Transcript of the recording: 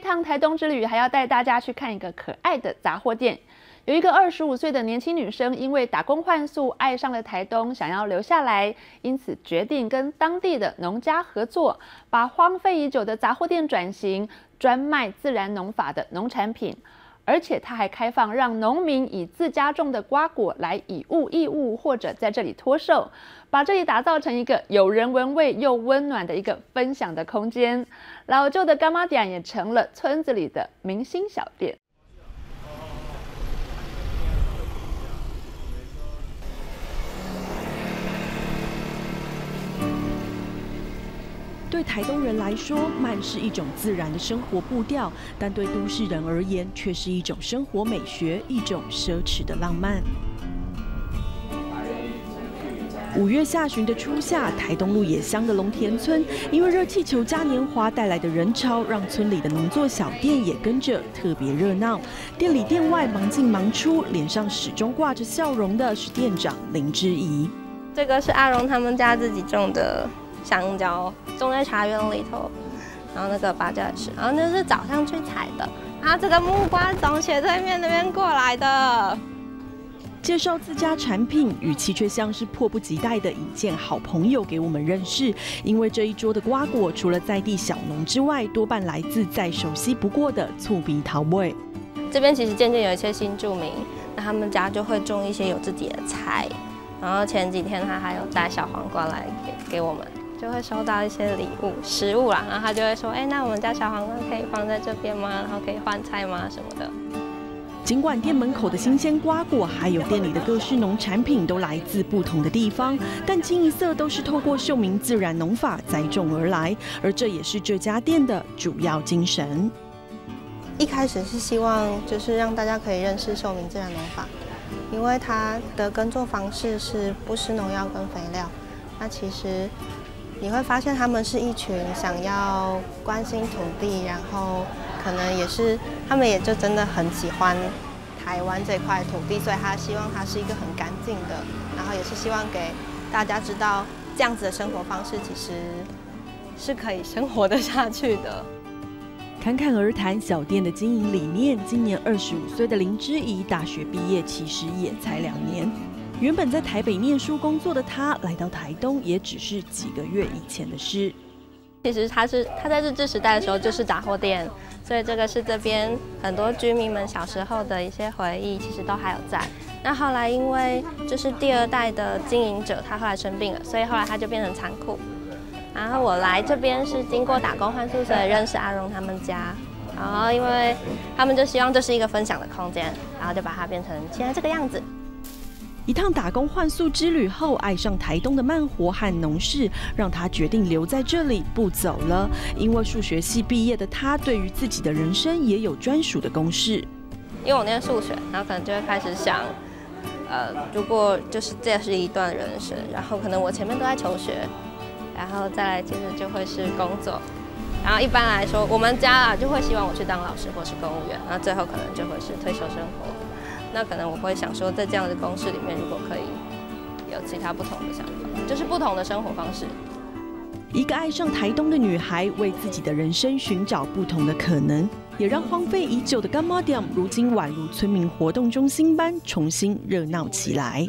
一趟台东之旅，还要带大家去看一个可爱的杂货店。有一个二十五岁的年轻女生，因为打工换宿爱上了台东，想要留下来，因此决定跟当地的农家合作，把荒废已久的杂货店转型，专卖自然农法的农产品。而且他还开放让农民以自家种的瓜果来以物易物，或者在这里托售，把这里打造成一个有人文味又温暖的一个分享的空间。老旧的干妈店也成了村子里的明星小店。对台东人来说，慢是一种自然的生活步调，但对都市人而言，却是一种生活美学，一种奢侈的浪漫。五月下旬的初夏，台东路野乡的龙田村，因为热气球嘉年华带来的人潮，让村里的农作小店也跟着特别热闹。店里店外忙进忙出，脸上始终挂着笑容的是店长林之怡。这个是阿荣他们家自己种的。香蕉种在茶园里头，然后那个芭蕉也是，然后那是早上去采的，然后这个木瓜从斜对面那边过来的。介绍自家产品，语气却像是迫不及待的引荐好朋友给我们认识。因为这一桌的瓜果，除了在地小农之外，多半来自再熟悉不过的醋鼻桃味。这边其实渐渐有一些新住民，那他们家就会种一些有自己的菜，然后前几天他还有带小黄瓜来给给我们。就会收到一些礼物、食物啦，然后他就会说：“哎，那我们家小黄瓜可以放在这边吗？然后可以换菜吗？什么的。”尽管店门口的新鲜瓜果，还有店里的各式农产品都来自不同的地方，但清一色都是透过秀明自然农法栽种而来，而这也是这家店的主要精神。一开始是希望就是让大家可以认识秀明自然农法，因为它的耕作方式是不施农药跟肥料，那其实。你会发现，他们是一群想要关心土地，然后可能也是他们也就真的很喜欢台湾这块土地，所以他希望它是一个很干净的，然后也是希望给大家知道这样子的生活方式其实是可以生活得下去的。侃侃而谈小店的经营理念，今年二十五岁的林之怡，大学毕业其实也才两年。原本在台北念书工作的他，来到台东也只是几个月以前的事。其实他是他在日治时代的时候就是杂货店，所以这个是这边很多居民们小时候的一些回忆，其实都还有在。那后来因为就是第二代的经营者，他后来生病了，所以后来他就变成仓库。然后我来这边是经过打工换宿，所以认识阿荣他们家。然后因为他们就希望这是一个分享的空间，然后就把它变成现在这个样子。一趟打工换宿之旅后，爱上台东的慢活和农事，让他决定留在这里不走了。因为数学系毕业的他，对于自己的人生也有专属的公式。因为我念数学，然后可能就会开始想，呃，如果就是这是一段人生，然后可能我前面都在求学，然后再来接着就会是工作，然后一般来说，我们家啊就会希望我去当老师或是公务员，然后最后可能就会是退休生活。那可能我会想说，在这样的公式里面，如果可以有其他不同的想法，就是不同的生活方式。一个爱上台东的女孩，为自己的人生寻找不同的可能，也让荒废已久的干妈店如今宛如村民活动中心般重新热闹起来。